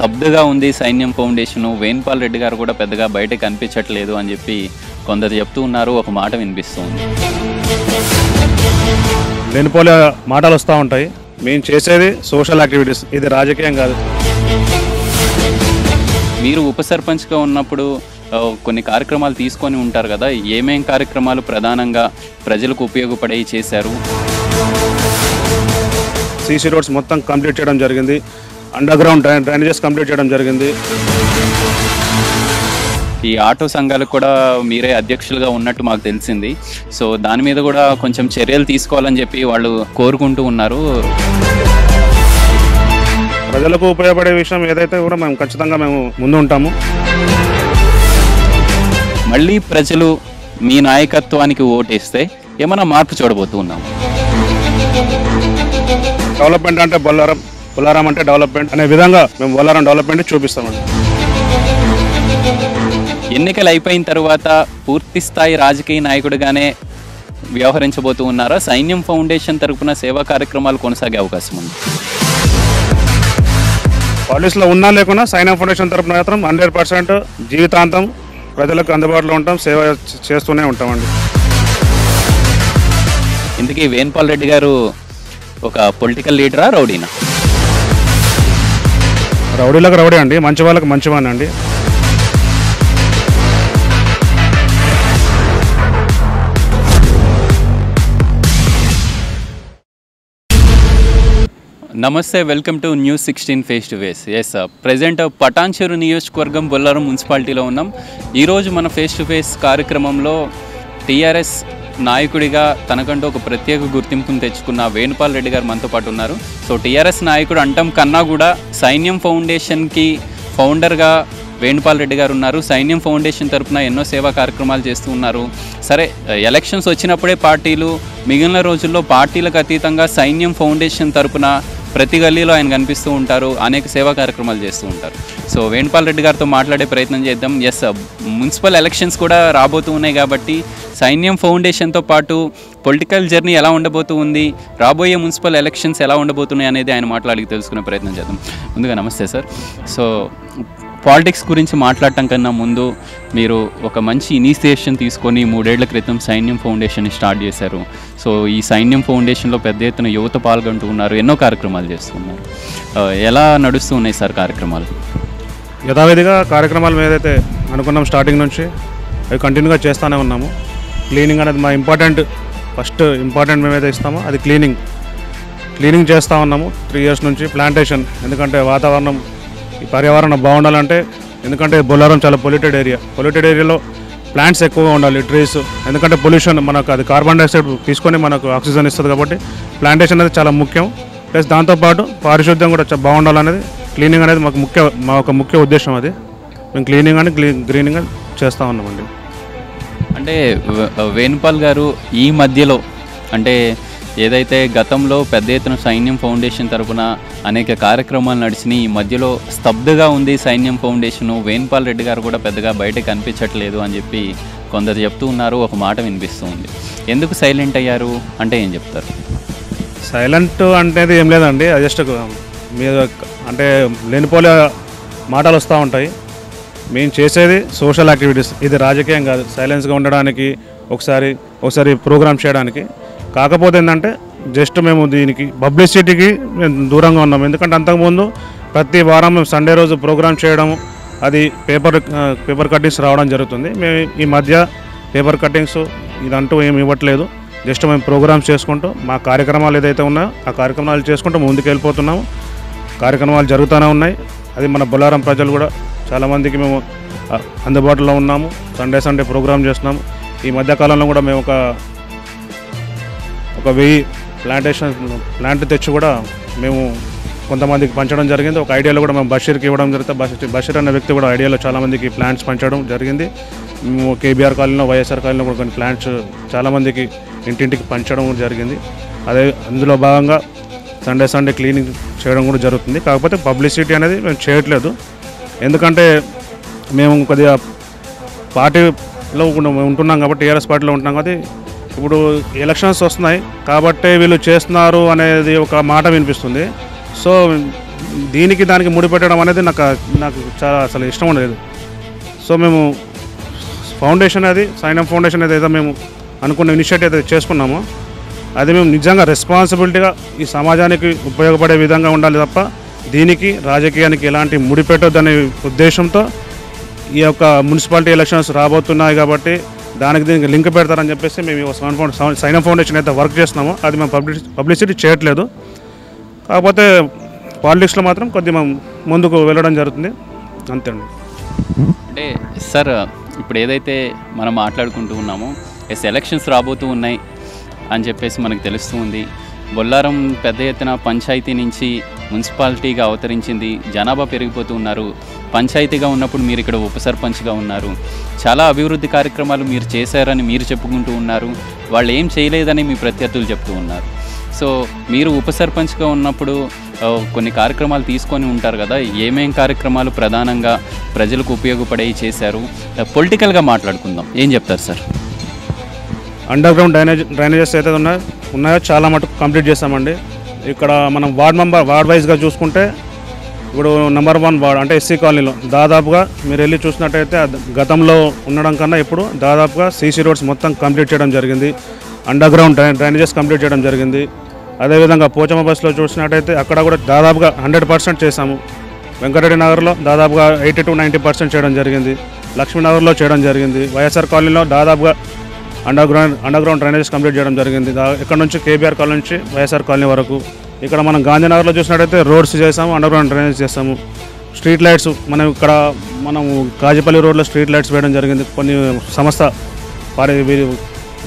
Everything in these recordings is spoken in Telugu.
స్తబ్దుగా ఉంది సైన్యం ఫౌండేషన్. వేణుపాల్ రెడ్డి గారు కూడా పెద్దగా బయట కనిపించట్లేదు అని చెప్పి కొందరు చెప్తూ ఉన్నారు. ఒక మాట వినిపిస్తుంది. లేనిపోలే మాటలు వస్తూ ఉంటాయి. మేము చేసేది సోషల్ యాక్టివిటీస్. ఇది రాజకీయం కాదు. మీరు ఉప సర్పంచ్గా ఉన్నప్పుడు కొన్ని కార్యక్రమాలు తీసుకొని ఉంటారు కదా. ఏమేం కార్యక్రమాలు ప్రధానంగా ప్రజలకు ఉపయోగపడేవి చేశారు? సీసీ రోడ్స్ మొత్తం కంప్లీట్ చేయడం జరిగింది. Underground dry drainages complete చేయడం జరిగింది. ఈ ఆటో సంఘాలకు కూడా మీరే అధ్యక్షులుగా ఉన్నట్టు మాకు తెలిసింది. సో దాని మీద కూడా కొంచెం చర్యలు తీసుకోవాలని చెప్పి వాళ్ళు కోరుకుంటూ ఉన్నారు. ప్రజలకు ఉపయోగపడే విషయం ఏదైతే కూడా మేము ఖచ్చితంగా మేము ముందు ఉంటాము. మళ్ళీ ప్రజలు మీ నాయకత్వానికి ఓటేస్తే ఏమైనా మార్పు చూడబోతూ ఉన్నాం. డెవలప్మెంట్ అంటే బొల్లారం. బొల్లారం అంటే డెవలప్మెంట్ అనే విధంగా మేము బొల్లారం డెవలప్మెంట్ చూపిస్తామండి. ఎన్నికలు అయిపోయిన తర్వాత పూర్తి స్థాయి రాజకీయ నాయకుడిగానే వ్యవహరించబోతూ ఉన్నారా? సైన్యం ఫౌండేషన్ తరపున సేవా కార్యక్రమాలు కొనసాగే అవకాశం ఉంది. పాలిటిక్స్లో ఉన్నా లేకున్నా సైన్ ఫౌండేషన్ తరపున మాత్రం హండ్రెడ్ పర్సెంట్ జీవితాంతం ప్రజలకు అందుబాటులో ఉంటాం సేవ చేస్తూనే ఉంటామండి. ఇందుకీ వేణుపాల్ రెడ్డి గారు ఒక పొలిటికల్ లీడరా రౌడీనా? రౌడీలకు రౌడీ అండి మంచి వాళ్ళకి మంచివాణి అండి. నమస్తే welcome to news sixteen face to face. As present Patancheru నియోజకవర్గం బొల్లారం మున్సిపాలిటీలో ఉన్నాం. ఈరోజు మన ఫేస్ టు ఫేస్ కార్యక్రమంలో టీఆర్ఎస్ నాయకుడిగా తనకంటూ ఒక ప్రత్యేక గుర్తింపును తెచ్చుకున్న వేణుపాల్ రెడ్డి గారు మనతో పాటు ఉన్నారు. సో టీఆర్ఎస్ నాయకుడు అంటం కన్నా కూడా సైన్యం ఫౌండేషన్కి ఫౌండర్గా వేణుపాల్ రెడ్డి గారు ఉన్నారు. సైన్యం ఫౌండేషన్ తరపున ఎన్నో సేవా కార్యక్రమాలు చేస్తూ ఉన్నారు. సరే ఎలక్షన్స్ వచ్చినప్పుడే పార్టీలు మిగిలిన రోజుల్లో పార్టీలకు అతీతంగా సైన్యం ఫౌండేషన్ తరపున ప్రతి గల్లీలో ఆయన కనిపిస్తూ ఉంటారు. అనేక సేవా కార్యక్రమాలు చేస్తూ ఉంటారు. సో వేణుపాల్ రెడ్డి గారితో మాట్లాడే ప్రయత్నం చేద్దాం. ఎస్ మున్సిపల్ ఎలక్షన్స్ కూడా రాబోతూ ఉన్నాయి కాబట్టి సైన్యం ఫౌండేషన్తో పాటు పొలిటికల్ జర్నీ ఎలా ఉండబోతూ ఉంది? రాబోయే మున్సిపల్ ఎలక్షన్స్ ఎలా ఉండబోతున్నాయి అనేది ఆయన మాట్లాడి తెలుసుకునే ప్రయత్నం చేద్దాం. ముందుగా నమస్తే సార్. సో పాలిటిక్స్ గురించి మాట్లాడటం కన్నా ముందు మీరు ఒక మంచి ఇనిషియేషన్ తీసుకొని మూడేళ్ళ క్రితం సైన్యం ఫౌండేషన్ స్టార్ట్ చేశారు. సో ఈ సైన్యం ఫౌండేషన్లో పెద్ద ఎత్తున యువత పాల్గొంటూ ఉన్నారు. ఎన్నో కార్యక్రమాలు చేస్తున్నారు. ఎలా నడుస్తూ ఉన్నాయి సార్ కార్యక్రమాలు? యథావిధిగా కార్యక్రమాలు ఏదైతే అనుకున్నాం స్టార్టింగ్ నుంచి. అవి కంటిన్యూగా చేస్తూనే ఉన్నాము. క్లీనింగ్ అనేది మా ఇంపార్టెంట్. ఫస్ట్ ఇంపార్టెంట్ మేమైతే ఇస్తామో అది క్లీనింగ్. క్లీనింగ్ చేస్తూ ఉన్నాము త్రీ ఇయర్స్ నుంచి ప్లాంటేషన్. ఎందుకంటే వాతావరణం ఈ పర్యావరణం బాగుండాలంటే ఎందుకంటే బొల్లారం చాలా పొల్యూటెడ్ ఏరియా పొల్యూటెడ్ ఏరియాలో ప్లాంట్స్ ఎక్కువగా ఉండాలి ట్రీస్ ఎందుకంటే పొల్యూషన్ మనకు అది కార్బన్ డైఆక్సైడ్ తీసుకొని మనకు ఆక్సిజన్ ఇస్తుంది కాబట్టి ప్లాంటేషన్ అనేది చాలా ముఖ్యం. ప్లస్ దాంతోపాటు పారిశుద్ధ్యం కూడా బాగుండాలనేది క్లీనింగ్ అనేది మాకు ముఖ్య మా ఒక ముఖ్య ఉద్దేశం అది. మేము క్లీనింగ్ అని క్లీ గ్రీనింగ్ అని చేస్తూ ఉన్నామండి. అంటే వేణుపాల్ గారు ఈ మధ్యలో అంటే ఏదైతే గతంలో పెద్ద ఎత్తున సైన్యం ఫౌండేషన్ తరపున అనేక కార్యక్రమాలు నడిచినాయి ఈ మధ్యలో స్తబ్దగా ఉంది సైన్యం ఫౌండేషను. వేణుపాల్ రెడ్డి గారు కూడా పెద్దగా బయట కనిపించట్లేదు అని చెప్పి కొందరు చెప్తూ ఉన్నారు. ఒక మాట వినిపిస్తూ ఉంది. ఎందుకు సైలెంట్ అయ్యారు? అంటే ఏం చెప్తారు? సైలెంట్ అంటే ఏం లేదండి. అది జస్ట్ మీద అంటే లేనిపోలే మాటలు వస్తూ ఉంటాయి. మేము చేసేది సోషల్ యాక్టివిటీస్ ఇది రాజకీయం కాదు. సైలెన్స్గా ఉండడానికి ఒకసారి ఒకసారి ప్రోగ్రామ్ చేయడానికి. కాకపోతే ఏంటంటే జస్ట్ మేము దీనికి పబ్లిసిటీకి మేము దూరంగా ఉన్నాం. ఎందుకంటే అంతకుముందు ప్రతి వారం మేము సండే రోజు ప్రోగ్రామ్ చేయడం అది పేపర్ పేపర్ కట్టింగ్స్ రావడం జరుగుతుంది. మేము ఈ మధ్య పేపర్ కట్టింగ్స్ ఇదంటూ ఏమి ఇవ్వట్లేదు. జస్ట్ మేము ప్రోగ్రామ్స్ చేసుకుంటూ మా కార్యక్రమాలు ఏదైతే ఉన్నాయో ఆ కార్యక్రమాలు చేసుకుంటూ ముందుకు వెళ్ళిపోతున్నాము కార్యక్రమాలు జరుగుతూనే ఉన్నాయి. అది మన బొల్లారం ప్రజలు కూడా చాలామందికి మేము అందుబాటులో ఉన్నాము. సండే సండే ప్రోగ్రామ్ చేస్తున్నాము. ఈ మధ్యకాలంలో కూడా మేము ఒక ఒక వెయ్యి ప్లాంటేషన్ ప్లాంట్ తెచ్చి కూడా మేము కొంతమందికి పంచడం జరిగింది. ఒక ఐడియాలో కూడా మేము బషీర్కి ఇవ్వడం జరిగింది. బషీర్ బషీర్ అనే వ్యక్తి కూడా ఐడియాలో చాలామందికి ప్లాంట్స్ పంచడం జరిగింది. మేము కేబీఆర్ కాలనీలో వైఎస్ఆర్ కాలనీలో కూడా కొన్ని ప్లాంట్స్ చాలామందికి ఇంటింటికి పంచడం కూడా జరిగింది. అదే అందులో భాగంగా సండే సండే క్లీనింగ్ చేయడం కూడా జరుగుతుంది. కాకపోతే పబ్లిసిటీ అనేది మేము చేయట్లేదు. ఎందుకంటే మేము కొద్దిగా పార్టీలో ఉంటున్నాం కాబట్టి టీఆర్ఎస్ పార్టీలో ఉంటున్నాం కాబట్టి ఇప్పుడు ఎలక్షన్స్ వస్తున్నాయి కాబట్టి వీళ్ళు చేస్తున్నారు అనేది ఒక మాట వినిపిస్తుంది. సో దీనికి దానికి ముడిపెట్టడం అనేది నాకు నాకు చాలా అసలు ఇష్టం ఉండలేదు. సో మేము ఫౌండేషన్ అది సైన్ ఫౌండేషన్ ఏదైతే మేము అనుకున్న ఇనిషియేటివ్ అయితే చేసుకున్నామో అది మేము నిజంగా రెస్పాన్సిబిలిటీగా ఈ సమాజానికి ఉపయోగపడే విధంగా ఉండాలి తప్ప దీనికి రాజకీయానికి ఎలాంటి ముడిపెట్టొద్దనే ఉద్దేశంతో ఈ యొక్క మున్సిపాలిటీ ఎలక్షన్స్ రాబోతున్నాయి కాబట్టి దానికి దీనికి లింక్ పెడతారని చెప్పేసి మేము ఈ సైన్ ఫౌండ్ సైన్ ఫౌండేషన్ అయితే వర్క్ చేస్తున్నామో. అది మేము పబ్లిసి పబ్లిసిటీ చేయట్లేదు. కాకపోతే పాలిటిక్స్లో మాత్రం కొద్దిగా మేము ముందుకు వెళ్ళడం జరుగుతుంది. అంతేండి అంటే సార్ ఇప్పుడు ఏదైతే మనం మాట్లాడుకుంటూ ఉన్నామో ఎస్ ఎలక్షన్స్ రాబోతూ ఉన్నాయి అని చెప్పేసి మనకు తెలుస్తుంది బొల్లారం పెద్ద ఎత్తున పంచాయతీ నుంచి మున్సిపాలిటీగా అవతరించింది. జనాభా పెరిగిపోతూ ఉన్నారు. పంచాయతీగా ఉన్నప్పుడు మీరు ఇక్కడ ఉప సర్పంచ్గా ఉన్నారు. చాలా అభివృద్ధి కార్యక్రమాలు మీరు చేశారని మీరు చెప్పుకుంటూ ఉన్నారు. వాళ్ళు ఏం చేయలేదని మీ ప్రత్యర్థులు చెప్తూ ఉన్నారు. సో మీరు ఉప సర్పంచ్గా ఉన్నప్పుడు కొన్ని కార్యక్రమాలు తీసుకొని ఉంటారు కదా. ఏమేం కార్యక్రమాలు ప్రధానంగా ప్రజలకు ఉపయోగపడేవి చేశారు? పొలిటికల్గా మాట్లాడుకుందాం. ఏం చెప్తారు sir? Underground drainage drainages అయితే ఉన్నాయో ఉన్నాయో చాలా మటుకు కంప్లీట్ చేస్తామండి. ఇక్కడ మనం వార్డ్ మెంబర్ వార్డ్ వైజ్గా చూసుకుంటే ఇప్పుడు నెంబర్ వన్ వార్డ్ అంటే ఎస్సీ కాలనీలో దాదాపుగా మీరు వెళ్ళి చూసినట్టయితే గతంలో ఉండడం కన్నా ఇప్పుడు దాదాపుగా సీసీ రోడ్స్ మొత్తం కంప్లీట్ చేయడం జరిగింది. అండర్ గ్రౌండ్ డ్రైనేజెస్ కంప్లీట్ చేయడం జరిగింది. అదేవిధంగా పోచమ్మ బస్సులో చూసినట్టయితే అక్కడ కూడా దాదాపుగా హండ్రెడ్ పర్సెంట్ చేశాము. వెంకటరెడ్డి నగర్లో దాదాపుగా ఎయిటీ టు నైంటీ పర్సెంట్ చేయడం జరిగింది. లక్ష్మీనగర్లో చేయడం జరిగింది. వైఎస్ఆర్ కాలనీలో దాదాపుగా underground underground drainage complete చేయడం జరిగింది. ఇక్కడ నుంచి కేబీఆర్ కాలనీ నుంచి వైఎస్ఆర్ కాలనీ వరకు. ఇక్కడ మనం గాంధీనగర్లో చూసినట్టయితే రోడ్స్ చేసాము అండర్ గ్రౌండ్ డ్రైనేజ్ చేస్తాము. స్ట్రీట్ లైట్స్ మనం ఇక్కడ మనం కాజీపల్లి రోడ్లో స్ట్రీట్ లైట్స్ వేయడం జరిగింది. కొన్ని సంస్థ పారి వీళ్ళు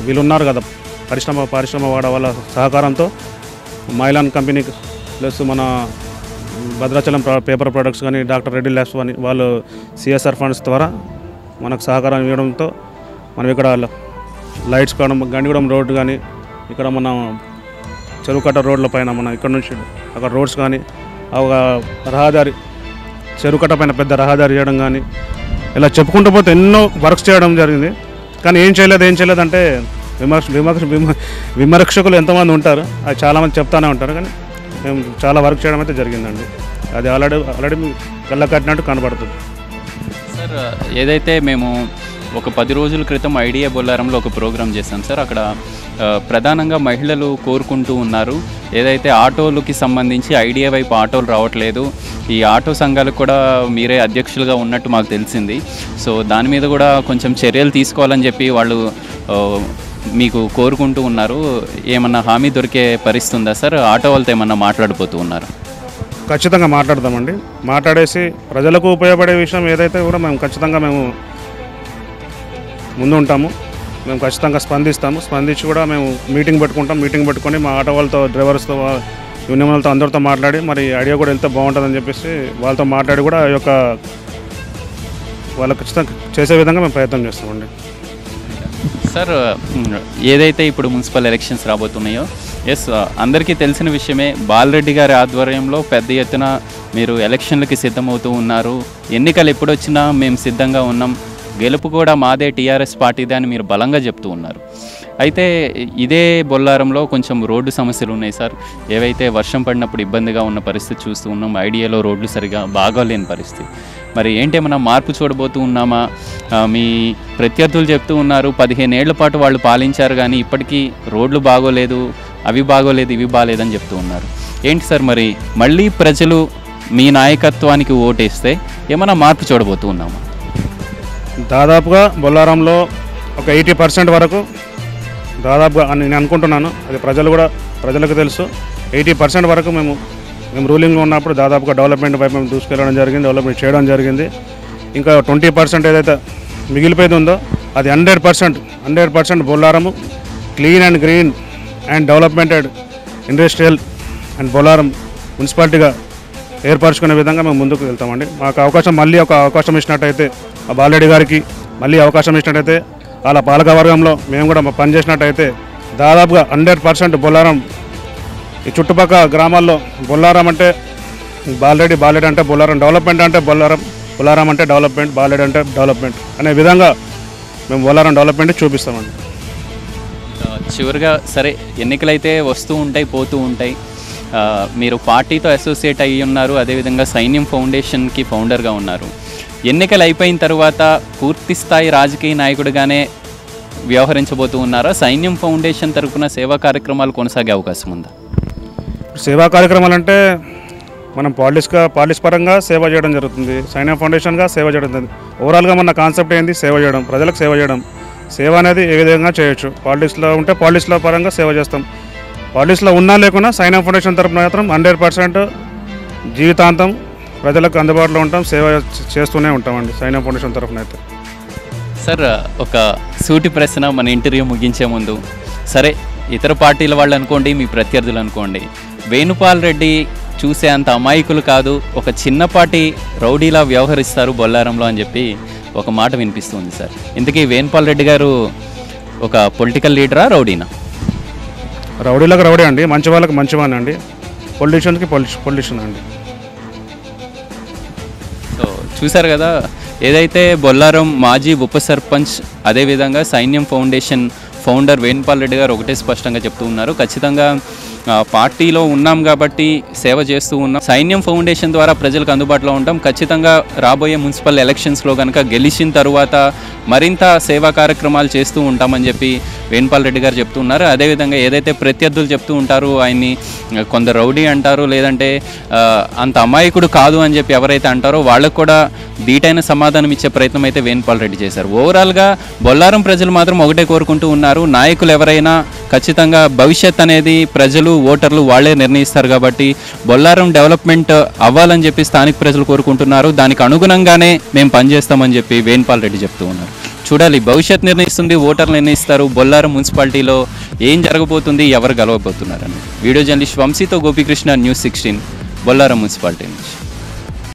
వీళ్ళు ఉన్నారు కదా పరిశ్రమ పరిశ్రమ వాడ వాళ్ళ సహకారంతో. మైలాన్ కంపెనీ ప్లస్ మన భద్రాచలం పేపర్ ప్రొడక్ట్స్ కానీ డాక్టర్ రెడ్డి ల్యాబ్స్ కానీ వాళ్ళు సిఎస్ఆర్ ఫండ్స్ ద్వారా మనకు సహకారం ఇవ్వడంతో మనం ఇక్కడ లైట్స్ కావడం గండిగూడెం రోడ్ కానీ ఇక్కడ మన చెరుకట్ట రోడ్ల పైన మన ఇక్కడ నుంచి అక్కడ రోడ్స్ కానీ ఒక రహదారి చెరుకట్ట పైన పెద్ద రహదారి చేయడం కానీ ఇలా చెప్పుకుంటూ పోతే ఎన్నో వర్క్స్ చేయడం జరిగింది. కానీ ఏం చేయలేదు ఏం చేయలేదు అంటే విమర్శ విమర్శ విమ- విమర్శకులు ఎంతమంది ఉంటారు అది చాలామంది చెప్తానే ఉంటారు. కానీ మేము చాలా వర్క్ చేయడం అయితే జరిగిందండి. అది ఆల్రెడీ ఆల్రెడీ కళ్ళ కట్టినట్టు కనబడుతుంది. సార్ ఏదైతే మేము ఒక పది రోజుల క్రితం ఐడియా బొల్లారంలో ఒక ప్రోగ్రాం చేశాం సార్. అక్కడ ప్రధానంగా మహిళలు కోరుకుంటూ ఉన్నారు. ఏదైతే ఆటోలకి సంబంధించి ఐడియా వైపు ఆటోలు రావట్లేదు ఈ ఆటో సంఘాలకు కూడా మీరే అధ్యక్షులుగా ఉన్నట్టు మాకు తెలిసింది. సో దాని మీద కూడా కొంచెం చర్యలు తీసుకోవాలని చెప్పి వాళ్ళు మీకు కోరుకుంటూ ఉన్నారు. ఏమన్నా హామీ దొరికే పరిస్థితి ఉందా సార్? ఆటో వాళ్ళతో ఏమన్నా మాట్లాడిపోతూ ఉన్నారు? ఖచ్చితంగా మాట్లాడదామండి మాట్లాడేసి ప్రజలకు ఉపయోగపడే విషయం ఏదైతే కూడా మేము ఖచ్చితంగా మేము ముందు ఉంటాము మేము ఖచ్చితంగా స్పందిస్తాము. స్పందించి కూడా మేము మీటింగ్ పెట్టుకుంటాం. మీటింగ్ పెట్టుకొని మా ఆటో వాళ్ళతో డ్రైవర్స్తో యూనియన్ వాళ్ళతో అందరితో మాట్లాడి మరి ఐడియా కూడా వెళ్తే బాగుంటుందని చెప్పేసి వాళ్ళతో మాట్లాడి కూడా ఈ యొక్క వాళ్ళ ఖచ్చితంగా చేసే విధంగా మేము ప్రయత్నం చేస్తామండి. సార్ ఏదైతే ఇప్పుడు మున్సిపల్ ఎలక్షన్స్ రాబోతున్నాయో ఎస్ అందరికీ తెలిసిన విషయమే బాలరెడ్డి గారి ఆధ్వర్యంలో పెద్ద ఎత్తున మీరు ఎలక్షన్లకి సిద్ధమవుతూ ఉన్నారు. ఎన్నికలు ఎప్పుడొచ్చినా మేము సిద్ధంగా ఉన్నాం. గెలుపు కూడా మాదే టీఆర్ఎస్ పార్టీదే అని మీరు బలంగా చెప్తూ ఉన్నారు. అయితే ఇదే బొల్లారంలో కొంచెం రోడ్డు సమస్యలు ఉన్నాయి సార్. ఏవైతే వర్షం పడినప్పుడు ఇబ్బందిగా ఉన్న పరిస్థితి చూస్తూ ఉన్నాం ఐడియాలో రోడ్లు సరిగా బాగోలేని పరిస్థితి. మరి ఏంటేమన్నా మార్పు చూడబోతూ ఉన్నామా? మీ ప్రత్యర్థులు చెప్తూ ఉన్నారు పదిహేను ఏళ్ళ పాటు వాళ్ళు పాలించారు కానీ ఇప్పటికీ రోడ్లు బాగోలేదు అవి బాగోలేదు ఇవి బాగోలేదని చెప్తూ ఉన్నారు. ఏంటి సార్ మరి? మళ్ళీ ప్రజలు మీ నాయకత్వానికి ఓటేస్తే ఏమైనా మార్పు చూడబోతూ ఉన్నామా? దాదాపుగా బొల్లారంలో ఒక ఎయిటీ పర్సెంట్ వరకు దాదాపుగా అని నేను అనుకుంటున్నాను. అది ప్రజలు కూడా ప్రజలకు తెలుసు. ఎయిటీ పర్సెంట్ వరకు మేము మేము రూలింగ్లో ఉన్నప్పుడు దాదాపుగా డెవలప్మెంట్ వైపు మేము దూసుకెళ్ళడం జరిగింది డెవలప్మెంట్ చేయడం జరిగింది. ఇంకా ట్వంటీ పర్సెంట్ ఏదైతే మిగిలిపోయింది ఉందో అది hundred percent hundred percent Bollaram clean and green and developmented industrial and Bollaram మున్సిపాలిటీగా ఏర్పరచుకునే విధంగా మేము ముందుకు వెళ్తామండి. మాకు అవకాశం మళ్ళీ ఒక అవకాశం ఇచ్చినట్టయితే బాలరెడ్డి గారికి మళ్ళీ అవకాశం ఇచ్చినట్టయితే వాళ్ళ పాలక వర్గంలో మేము కూడా పనిచేసినట్టయితే దాదాపుగా హండ్రెడ్ పర్సెంట్ బొల్లారం ఈ చుట్టుపక్కల గ్రామాల్లో బొల్లారం అంటే బాలరెడ్డి బాలరెడ్డి అంటే బొల్లారం డెవలప్మెంట్ అంటే బొల్లారం బొల్లారం అంటే డెవలప్మెంట్ బాలరెడ్డి అంటే డెవలప్మెంట్ అనే విధంగా మేము బొల్లారం డెవలప్మెంట్ చూపిస్తామండి. చివరిగా సరే ఎన్నికలైతే వస్తూ ఉంటాయి పోతూ ఉంటాయి మీరు పార్టీతో అసోసియేట్ అయ్యి ఉన్నారు అదేవిధంగా సైన్యం ఫౌండేషన్కి ఫౌండర్గా ఉన్నారు. ఎన్నికలు అయిపోయిన తర్వాత పూర్తిస్థాయి రాజకీయ నాయకుడిగానే వ్యవహరించబోతూ ఉన్నారా? సైన్యం ఫౌండేషన్ తరపున సేవా కార్యక్రమాలు కొనసాగే అవకాశం ఉందా? సేవా కార్యక్రమాలు అంటే మనం పాలిటిక్స్గా పాలిటిక్స్ పరంగా సేవ చేయడం జరుగుతుంది. సైన్యం ఫౌండేషన్గా సేవ చేయడం జరుగుతుంది. ఓవరాల్గా మన కాన్సెప్ట్ ఏంది? సేవ చేయడం. ప్రజలకు సేవ చేయడం. సేవ అనేది ఏ విధంగా చేయొచ్చు? పాలిటిక్స్లో ఉంటే పాలిటిక్స్లో పరంగా సేవ చేస్తాం. పాలిటిక్స్లో ఉన్నా లేకున్నా సైన్యం ఫౌండేషన్ తరపున మాత్రం హండ్రెడ్ పర్సెంట్ జీవితాంతం ప్రజలకు అందుబాటులో ఉంటాం సేవ చేస్తూనే ఉంటామండి సైన్యం ఫౌండేషన్ తరపున అయితే. సార్ ఒక సూటి ప్రశ్న మన ఇంటర్వ్యూ ముగించే ముందు. సరే ఇతర పార్టీల వాళ్ళు అనుకోండి మీ ప్రత్యర్థులు అనుకోండి. వేణుపాల్ రెడ్డి చూసే అంత అమాయకులు కాదు ఒక చిన్నపాటి రౌడీలా వ్యవహరిస్తారు బొల్లారంలో అని చెప్పి ఒక మాట వినిపిస్తుంది సార్. ఇంతకీ వేణుపాల్ రెడ్డి గారు ఒక పొలిటికల్ లీడరా రౌడీనా? రౌడీలకు రౌడీ అండి మంచి వాళ్ళకి మంచివాణి అండి. పొలిటీషియన్కి పొలిటి పొలిటీషియన్ అండి. చూశారు కదా? ఏదైతే బొల్లారం మాజీ ఉప సర్పంచ్ అదేవిధంగా సైన్యం ఫౌండేషన్ ఫౌండర్ వేణుపాల్ రెడ్డి గారు ఒకటే స్పష్టంగా చెప్తూ ఉన్నారు. ఖచ్చితంగా పార్టీలో ఉన్నాం కాబట్టి సేవ చేస్తూ ఉన్నాం. సైన్యం ఫౌండేషన్ ద్వారా ప్రజలకు అందుబాటులో ఉంటాం. ఖచ్చితంగా రాబోయే మున్సిపల్ ఎలక్షన్స్లో కనుక గెలిచిన తరువాత మరింత సేవా కార్యక్రమాలు చేస్తూ ఉంటామని చెప్పి వేణుపాల్ రెడ్డి గారు చెప్తూ ఉన్నారు అదేవిధంగా ఏదైతే ప్రత్యర్థులు చెప్తూ ఉంటారు ఆయన్ని కొందరు రౌడీ అంటారు లేదంటే అంత అమాయకుడు కాదు అని చెప్పి ఎవరైతే అంటారో వాళ్ళకు కూడా ధీటైన సమాధానం ఇచ్చే ప్రయత్నం అయితే వేణుపాల్ రెడ్డి చేశారు. ఓవరాల్గా బొల్లారం ప్రజలు మాత్రం ఒకటే కోరుకుంటూ ఉన్నారు. నాయకులు ఎవరైనా ఖచ్చితంగా భవిష్యత్ అనేది ప్రజలు ఓటర్లు వాళ్ళే నిర్ణయిస్తారు కాబట్టి బొల్లారం డెవలప్మెంట్ అవ్వాలని చెప్పి స్థానిక ప్రజలు కోరుకుంటున్నారు. దానికి అనుగుణంగానే మేము పనిచేస్తామని చెప్పి వేణుపాల్ రెడ్డి చెప్తూ ఉన్నారు. చూడాలి భవిష్యత్ నిర్ణయిస్తుంది ఓటర్లు నిర్ణయిస్తారు. బొల్లారం మున్సిపాలిటీలో ఏం జరగబోతుంది ఎవరు గెలవబోతున్నారని video journalist వంశీతో Gopikrishna news sixteen Bollaram municipality నుంచి.